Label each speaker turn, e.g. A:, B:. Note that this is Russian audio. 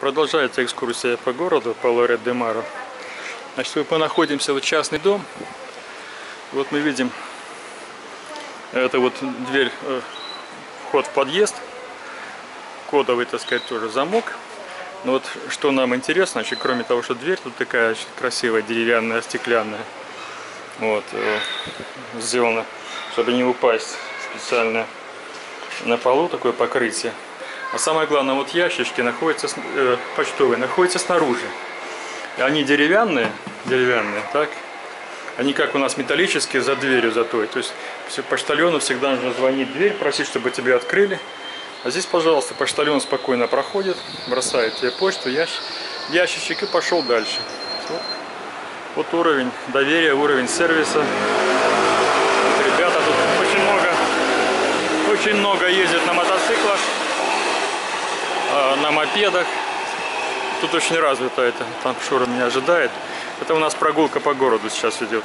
A: Продолжается экскурсия по городу, по Лоре де Маро. Значит, мы находимся в частный дом. Вот мы видим, это вот дверь, э, вход в подъезд. Кодовый, так сказать, тоже замок. Но вот что нам интересно, значит, кроме того, что дверь тут такая значит, красивая, деревянная, стеклянная. Вот, э, сделано, чтобы не упасть специально на полу такое покрытие. А самое главное, вот ящички находятся, э, почтовые, находятся снаружи. И они деревянные, деревянные, так? Они как у нас металлические за дверью за той. То есть почтальону всегда нужно звонить в дверь, просить, чтобы тебе открыли. А здесь, пожалуйста, почтальон спокойно проходит, бросает тебе почту, ящик, ящичек и пошел дальше. Вот, вот уровень доверия, уровень сервиса. Вот ребята тут очень много, очень много ездят на мотоциклах, на мопедах. Тут очень развито это. Там Шура меня ожидает. Это у нас прогулка по городу сейчас идет.